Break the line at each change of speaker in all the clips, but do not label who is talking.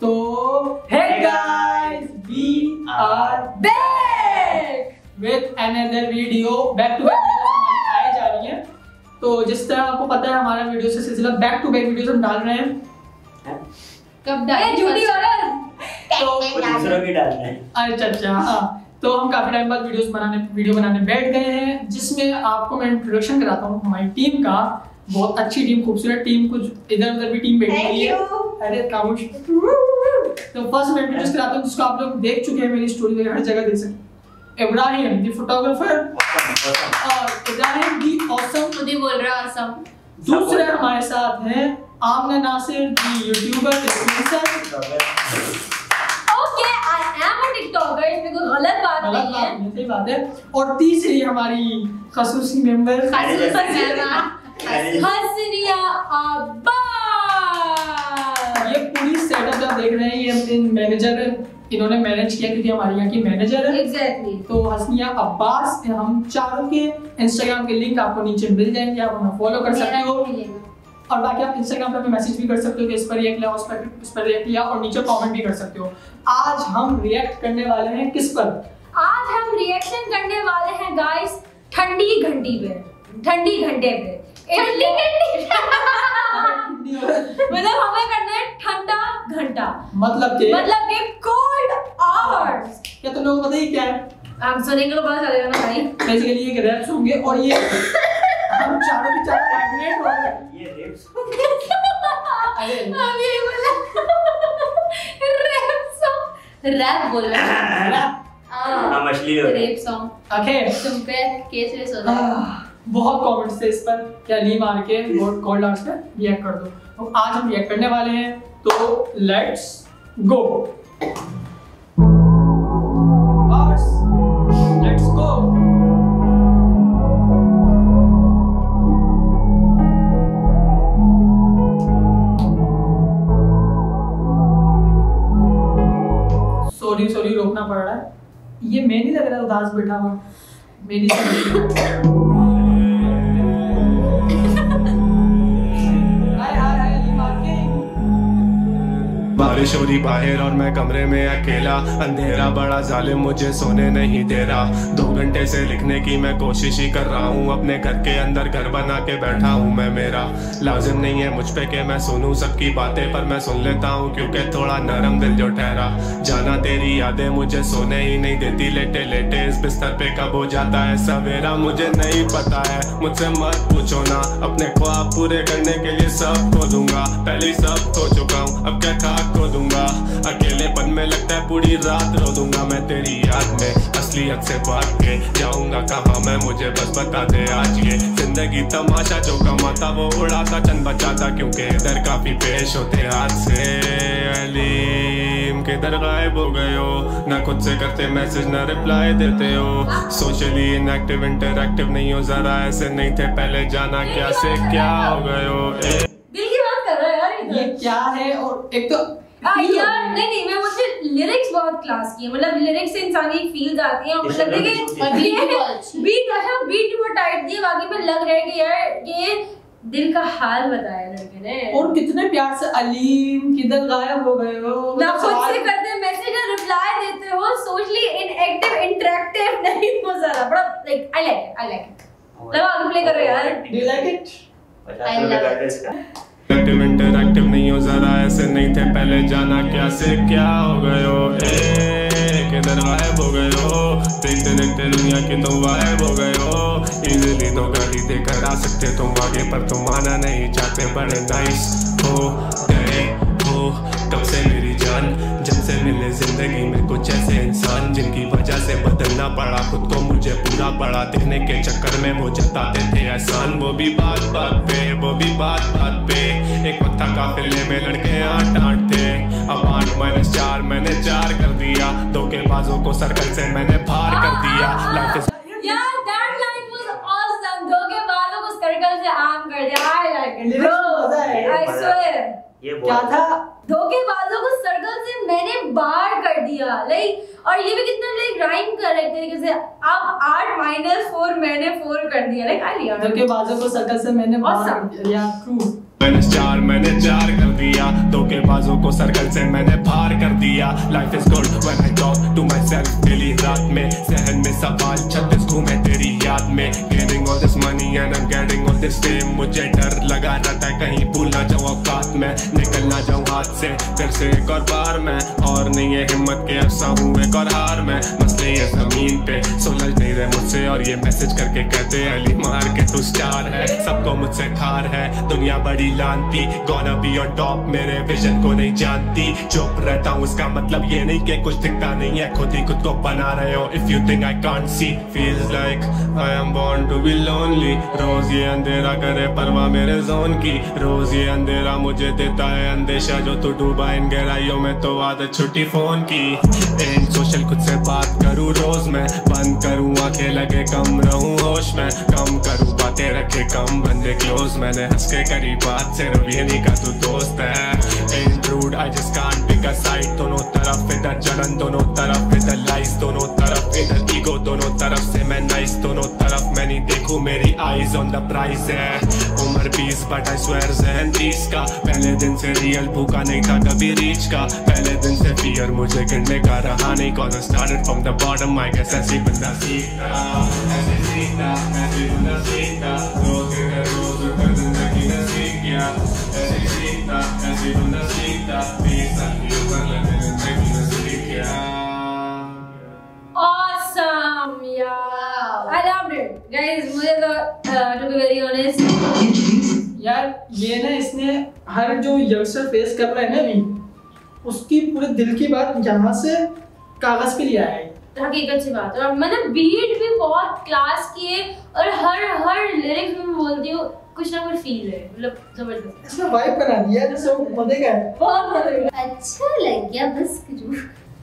तो hey guys we are
back
with another video back to back आए जा रही है। तो जिस तरह आपको पता है हमारा वीडियो से सिलसिला बैक टू बैक वीडियोस हम डाल रहे हैं।
कब
ये
डाली first?
औरत
तो
दूसरों की डालना है।
अच्छा अच्छा हाँ तो हम काफ़ी टाइम बाद वीडियोस बनाने वीडियो बनाने बैठ गए हैं जिसमें आपको मैं इंट्रोडक्शन कराता हूँ हमारी टीम का। बहुत अच्छी टीम खूबसूरत टीम कुछ इधर उधर भी टीम बैठी हुई है। अरे खामोश तो फ़र्स्ट मैं इंट्रोड्यूस कराता हूँ जिसको आप लोग देख चुके हैं मेरी स्टोरी वगैरह हर जगह देख सकते इब्राहिम द फोटोग्राफर और इब्राहिम दी ऑसम
खुद ही बोल रहा है सब
दूसरे हमारे साथ हैं Amna Nasir the YouTuber influencer
okay I am a TikToker इसमें कोई गलत बात नहीं है।
बात नहीं सही बात है। और तीसरी हमारी खसूसी मेंबर
खसूस मेहमान
हसनिया अब्बास
ये पूरी सेटअप जो आप देख रहे हैं ये अपने मैनेजर इन्होंने मैनेज किया क्योंकि हमारे यहाँ की मैनेजर है।
एग्जैक्टली
तो हसनिया अब्बास हम चारों के इंस्टाग्राम के लिंक आपको नीचे मिल जाएँगे आप हमें फॉलो कर सकते हो। और बाकी आप इंस्टाग्राम पे मैसेज भी कर सकते हो कि इस पर रिएक्ट लिया उस पर इस पर रिएक्ट लिया और नीचे कमेंट भी कर सकते हो। आज हम रिएक्ट करने वाले हैं किस पर?
आज हम रिएक्शन करने वाले हैं गाइस ठंडी घंटी पे। ठंडी घंटे पे। ठंडी घंटी। मतलब
कि?
मतलब कि कोल्ड आवर्स
क्या तुम लोगों को पता ही क्या है?
हम सुनेंगे तो पता चलेगा ना भाई।
बेसिकली ये रैप्स होंगे और ये हम चारों के चारों मैग्नेट होंगे
ये रेप्स
अरे
हम यही बोला। रैप सॉन्ग
रैप बोल रहा है।
रैप
हाँ। मछली हो
रेप सॉन्ग
ओके
तुम पे केस वेस हो रहा है।
बहुत कमेंट्स थे इस पर। क्या ली मार के वोट कॉल आर्ट्स पर रिएक्ट कर दो। तो आज हम रिएक्ट करने वाले हैं। तो let's go let's go sorry sorry रोकना पड़ रहा है। ये मैं नहीं लग रहा उदास बैठा हुआ। मेरी
रही बाहर और मैं कमरे में अकेला। अंधेरा बड़ा जालिम मुझे सोने नहीं दे रहा। दो घंटे से लिखने की मैं कोशिश ही कर रहा हूँ। अपने घर के अंदर घर बना के बैठा हूँ मैं मेरा। लाजिम नहीं है मुझ पे कि मैं सुनूं सबकी बातें, पर मैं सुन लेता हूँ क्योंकि थोड़ा नरम दिल जो ठहरा। जाना तेरी यादें मुझे सोने ही नहीं देती। लेटे लेटे इस बिस्तर पे कब हो जाता है? सवेरा मुझे नहीं पता है। मुझसे मत पूछो ना। अपने ख्वाब पूरे करने के लिए सब खो दूँगा पहले सब खो चुका हूँ। अब क्या खाक खो दूँगा अकेलेपन में लगता है पूरी रात रो दूँगा मैं तेरी याद में असलियत से भाग के जाऊँगा। कहाँ मैं मुझे बस बता दे आज ये ज़िंदगी तमाशा जो कमाता वो उड़ाता चंद बचाता। क्योंकि इधर काफ़ी पेश होते हाथ से। अलीम किधर गायब हो गए हो? ना खुद से करते मैसेज ना रिप्लाई देते हो। सोशली इनएक्टिव इंटरएक्टिव नहीं हो जरा ऐसे नहीं थे पहले जाना। क्या से क्या हो गए हो?
दिल की बात कर रहा है यार
ये क्या है? और एक तो
आ, यार नहीं नहीं मैं मुझे लिरिक्स बहुत क्लास की है। मतलब लिरिक्स से इंसान की फील्स आती हैं और मतलब
अच्छी।
बीट अच्छा बीट बहुत टाइट दी बाकी पे लग रहा है कि यार ये दिल का हाल बताया लड़के ने।
और कितने प्यार से अलीम किधर गायब हो गए हो?
ना
मतलब
खुद से करते मैसेज और रिप्लाई देते हो सोशली इनएक्टिव इंटरेक्टिव नहीं हो ज़्यादा बड़ा like I like I like it लगा आगे प्ले करो यार।
You like it?
पचास रुपए कर दे इसका
एक्टिव इंटरक्टिव नहीं हो जरा ऐसे नहीं थे पहले। जाना क्या से, क्या हो गए हो? किधर गायब हो गए हो। देखते देखते दुनिया की तुम गायब हो गए हो। इजीली तो गाड़ी देकर आ सकते तुम आगे, पर तुम आना नहीं चाहते, बड़े नाइस हो, गए हो। कब से जान। जब से मिले ज़िंदगी में कुछ ऐसे इंसान जिनकी वजह से बदलना पड़ा खुद को मुझे पूरा पड़ा। दिखने के चक्कर में वो जताते थे एहसान। वो भी बात बात पे वो भी बात बात पे। एक वक्त था काफिले में लड़के आठ आठ थे। अब आठ माइनस चार मैंने चार कर दिया। दो के धोखेबाजों को सर्कल से मैंने बाहर कर दिया। लाइफ
को.
ये
क्या था?
धोखेबाजों को सर्कल से मैंने बाहर कर दिया लाइक और ये भी कितना लाइक राइम कर रहे तरीके से। अब आठ माइनस फोर मैंने फोर कर दिया लाइक आई लिया
धोखेबाजों को सर्कल से मैंने. कर दिया ट्रू
माइनस चार मैंने चार कर दिया धोखेबाजों को सर्कल से मैंने बाहर कर दिया। Life is good when I talk to myself daily रात में सहन में सवाल तेरी याद में gaming all this money and I am getting all this fame मुझे डर लगा रहता है कहीं भूल ना जाऊँ औकात में। निकल ना जाऊँ हाथ से, फिर से एक और बार मैं। और नहीं है हिम्मत के अफसा हूँ एक और हार मैं। मसले ये ज़मीन पे सुलझ रहे मुझसे और ये मैसेज करके कहते हैं, अली मार के तू स्टार है। सबको मुझसे खार है। दुनिया बड़ी लानती गॉना बी ऑन टॉप मेरे विजन को नहीं जानती। चुप रहता हूँ, इसका मतलब ये नहीं कि कुछ दिखता नहीं है। खुद ही खुद को बना रहे हो। If you think I can't see feels like I am born to be lonely रोज ये अंधेरा करे परवाह मेरे जोन की। रोज ये अंधेरा मुझे देता है अंदेशा जो तू डूबा इन गहराइयों में तो आदत छुट्टी फ़ोन की। इन सोशल खुद से बात करूँ रोज मैं, बंद करूँ आँखें लगे कम रहूँ होश में। कम करूँ बातें रखे कम, बंदे क्लोज मैंने हंस के करी बात, सिर्फ़ ये नहीं का तू दोस्त है। Intrude I just can't pick a side दोनों तरफ़ इधर, जलन। दोनों तरफ़ इधर लाइस दोनों तरफ़ देखूँ मेरी आईज ऑन है उम्र बीस बट आई स्वेयर जहन तीस का पहले दिन से रियल भूखा नहीं था कभी रीच का। पहले दिन से फियर मुझे गिरने का रहा नहीं। Cause started from the bottom I guess ऐसी बंदा सीखता। ऐसे सीखता ऐसे बंदा सीखता। रोज रोज उठकर ज़िंदगी ने सीख गया ऐसे सीखता ऐसे बंदा सीखता। बीस साल की उम्र लगे ज़िंदगी ने सीख गया
awesome yeah. I loved guys मुझे तो to be very honest
यार ये ना इसने हर जो यंगस्टर फेस कर रहा है ना अभी उसकी पूरे दिल की बात यहाँ से कागज़ पे लिया है।
हकीकत से बात है। और मैंने बीट भी बहुत क्लास की है और हर हर लिरिक्स में बोलती हूँ कुछ ना कुछ फील है। मतलब ज़बरदस्त
इसने वाइब बना दिया है जैसे वो मज़े का है।
बहुत मज़ा
अच्छा लग गया बस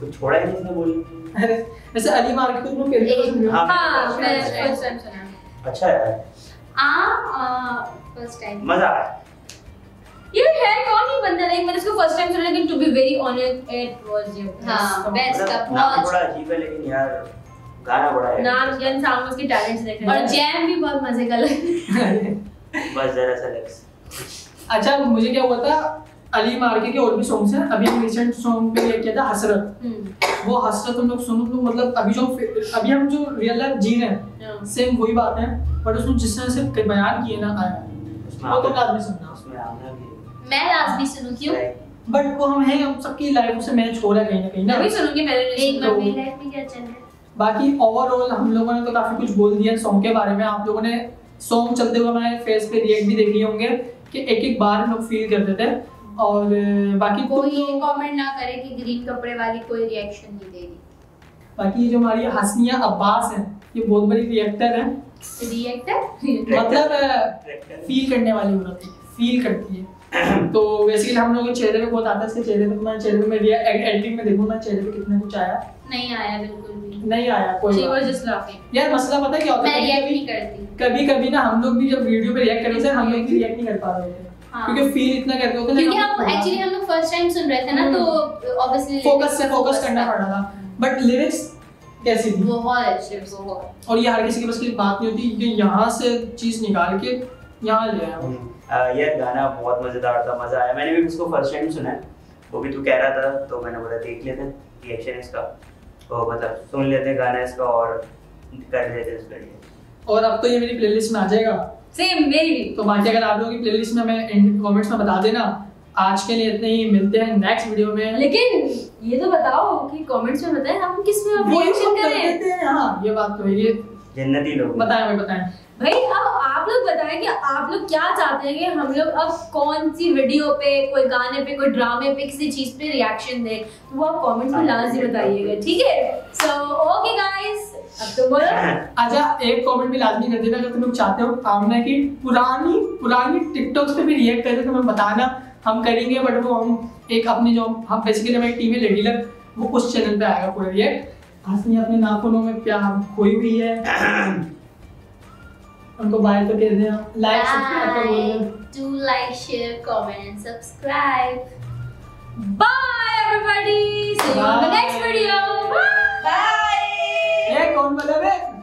कुछ छोड़ा ही नहीं इसने बोली?
अरे वैसे अली मार के तुम पहली बार सुन रहे हो।
मैं फ़र्स्ट टाइम सुना।
अच्छा है।
आ फ़र्स्ट टाइम
मज़ा आया।
ये है कौन ही बंदा लाइक मैंने इसको फ़र्स्ट टाइम सुना लेकिन to be very honest it was your
हाँ। बेस्ट का बहुत
थोड़ा अजीब है लेकिन यार गाना बड़ा है।
नाम ज्ञान साउंड उसके टैलेंट्स देख रहे
और जैम भी बहुत मज़े का लगा
बस जरा सा लेक्स
अच्छा मुझे क्या हुआ था अली मार्के के और भी सॉन्ग्स हैं। अभी हम रिसेंट सॉन्ग पे ये किया था हसरत।
हम्म।
वो हसरत तुम लोग सुनो तो मतलब अभी जो अभी हम जो रियल लाइफ जी रहे हैं सेम वही बात है बट उसमें जिस तरह से बयान किए ना आया। वो तो लाजमी सुनना।
मैं लाजमी सुनूं क्यों?
बट वो हम हैं हम सबकी लाइफ से मैच हो रहा है कहीं ना कहीं ना।
सुनूँगी मैंने
एक बार मेरी लाइफ में क्या चल रहा है।
बाकी ओवरऑल हम लोगों ने तो काफ़ी कुछ बोल दिया सॉन्ग के बारे में। आप लोगों ने सॉन्ग चलते हुए हमारे फेस पे रिएक्ट भी देख लिए होंगे कि एक एक बार हम लोग फील करते थे। और बाकी
कोई ये
लोग-
कमेंट ना करे कि ग्रीन कपड़े वाली कोई रिएक्शन नहीं देगी
बाकी ये जो हमारी हसनिया अब्बास है ये बहुत बड़ी रिएक्टर हैं।
रिएक्टर
मतलब फील करने वाली औरत है फील करती है। तो बेसिकली हम लोग के चेहरे पे बहुत आता है इसके चेहरे पे मैं चेहरे पे मैं एडिटिंग में देखूँ मैं चेहरे पे कितना कुछ आया।
नहीं आया बिल्कुल भी।
नहीं आया कोई बात
जस्ट लाफिंग
यार मसला पता है क्या होता
मैं
है
रिएक्ट
कभी
नहीं करती।
कभी कभी ना हम लोग भी जब वीडियो पे रिएक्ट करते थे हम लोग भी रिएक्ट नहीं कर पा रहे होते
हाँ।
क्योंकि फील इतना करते होते
क्योंकि हम एक्चुअली हम लोग फ़र्स्ट टाइम सुन रहे थे ना तो ऑब्वियसली
फोकस से फोकस करना पड़ रहा था। बट लिरिक्स कैसी थी?
बहुत अच्छे बहुत।
और ये हर किसी के बस की बात नहीं होती कि यहाँ से चीज़ निकाल के यहाँ ले आया।
आ, यार गाना बहुत मज़ेदार था मज़ा आया। मैंने भी उसको फ़र्स्ट टाइम सुना है। वो भी तू कह रहा था तो मैंने बोला देख लेते हैं रिएक्शन इसका। तो मतलब सुन लेते हैं गाना इसका और कर लेते हैं इसका ये
और अब तो ये मेरी प्लेलिस्ट में आ जाएगा।
सेम मेरी भी
तो बाकी अगर आप लोगों की प्लेलिस्ट में हमें कमेंट्स में बता देना आज के लिए इतने ही मिलते हैं नेक्स्ट वीडियो में।
लेकिन ये तो बताओ कि कमेंट्स में बताएँ हम
किसमें
रिएक्शन
करें हैं हाँ ये बात तो है ये
जन्नती लोग।
बताएँ हमें बताएँ।
भाई अब आप लोग बताएँ कि आप लोग क्या चाहते हैं कि हम लोग अब कौन सी वीडियो पे कोई गाने पे कोई ड्रामे पे किसी चीज़ पे रिएक्शन दें? तो वो आप कमेंट्स में लाजमी बताइएगा ठीक है? सो ओके गाइस
अच्छा एक कमेंट भी लाजमी कर देना अगर तुम लोग चाहते हो आमना की। पुरानी पुरानी टिकटॉक्स पे भी रिएक्ट करके तुम्हें बताना हम करेंगे बट वो हम एक अपनी जो हम बेसिकली हमारी टीम है लेडी लक वो उस चैनल पे आएगा पूरा ये हंसनी अपने नाखूनों में प्यार खोई हुई है। उनको बाय तो कह दें लाइक सब्सक्राइब कर दें
like, share, comment, and subscribe.
Bye everybody. See you in the
Bye.
next video. Don